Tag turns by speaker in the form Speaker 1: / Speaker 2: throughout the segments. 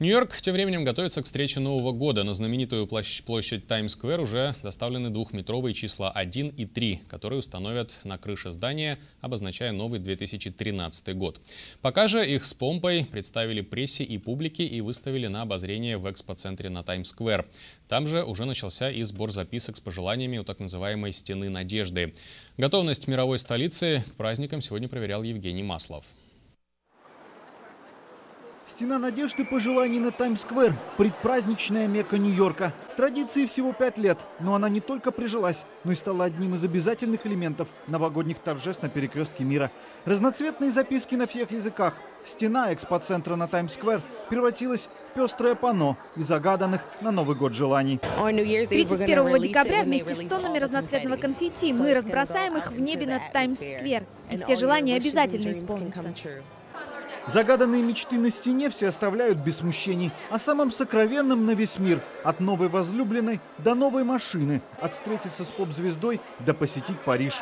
Speaker 1: Нью-Йорк тем временем готовится к встрече Нового года. На знаменитую площадь Таймс-сквер уже доставлены двухметровые числа 1 и 3, которые установят на крыше здания, обозначая новый 2013 год. Пока же их с помпой представили прессе и публике и выставили на обозрение в экспоцентре на Таймс-сквер. Там же уже начался и сбор записок с пожеланиями у так называемой «Стены надежды». Готовность мировой столицы к праздникам сегодня проверял Евгений Маслов.
Speaker 2: Стена надежды пожеланий на Таймс-сквер – предпраздничная мека Нью-Йорка. Традиции всего пять лет, но она не только прижилась, но и стала одним из обязательных элементов новогодних торжеств на перекрестке мира. Разноцветные записки на всех языках. Стена экспоцентра на Таймс-сквер превратилась в пестрое панно и загаданных на Новый год желаний.
Speaker 3: 31 декабря вместе с тоннами разноцветного конфетти мы разбросаем их в небе над Таймс-сквер. И все желания обязательно исполнятся.
Speaker 2: Загаданные мечты на стене все оставляют без смущений. О самом сокровенном на весь мир. От новой возлюбленной до новой машины. От встретиться с поп-звездой до посетить Париж.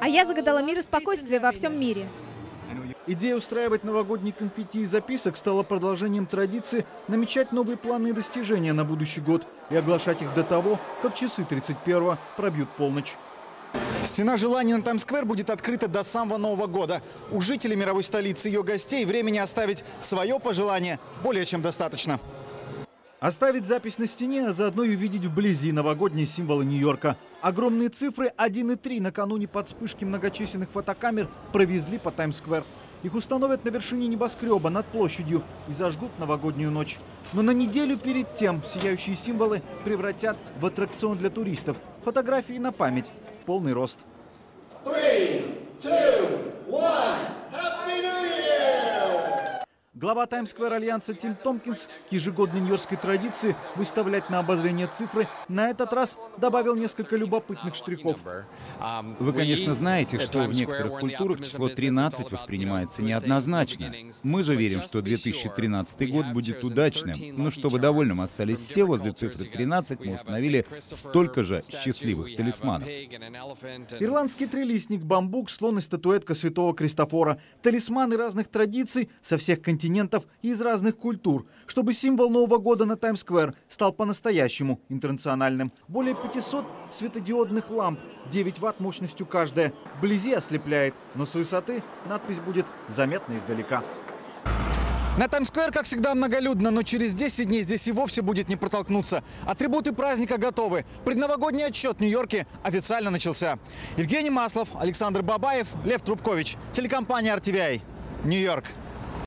Speaker 3: А я загадала мир и спокойствие во всем мире.
Speaker 2: Идея устраивать новогодние конфетти и записок стала продолжением традиции намечать новые планы и достижения на будущий год и оглашать их до того, как часы 31-го пробьют полночь. Стена желаний на Таймс-сквер будет открыта до самого Нового года. У жителей мировой столицы и ее гостей времени оставить свое пожелание более чем достаточно. Оставить запись на стене, а заодно и увидеть вблизи новогодние символы Нью-Йорка. Огромные цифры 1 и 3 накануне под вспышки многочисленных фотокамер провезли по Таймс-сквер. Их установят на вершине небоскреба над площадью и зажгут новогоднюю ночь. Но на неделю перед тем сияющие символы превратят в аттракцион для туристов. Фотографии на память полный рост. Three, two, one. Глава Таймс-сквер Альянса Тим Томпкинс к ежегодной нью-йоркской традиции выставлять на обозрение цифры на этот раз добавил несколько любопытных штрихов.
Speaker 4: Вы, конечно, знаете, что в некоторых культурах число 13 воспринимается неоднозначно. Мы же верим, что 2013 год будет удачным. Но чтобы довольным остались все возле цифры 13, мы установили столько же счастливых талисманов.
Speaker 2: Ирландский трилистник, бамбук, слон и статуэтка святого Кристофора. Талисманы разных традиций со всех континентов континентов и из разных культур, чтобы символ Нового года на Таймс-сквер стал по-настоящему интернациональным. Более 500 светодиодных ламп, 9 ватт мощностью каждая. Вблизи ослепляет, но с высоты надпись будет заметна издалека. На Таймс-сквер, как всегда, многолюдно, но через 10 дней здесь и вовсе будет не протолкнуться. Атрибуты праздника готовы. Предновогодний отчет в Нью-Йорке официально начался. Евгений Маслов, Александр Бабаев, Лев Трубкович. Телекомпания RTVI. Нью-Йорк.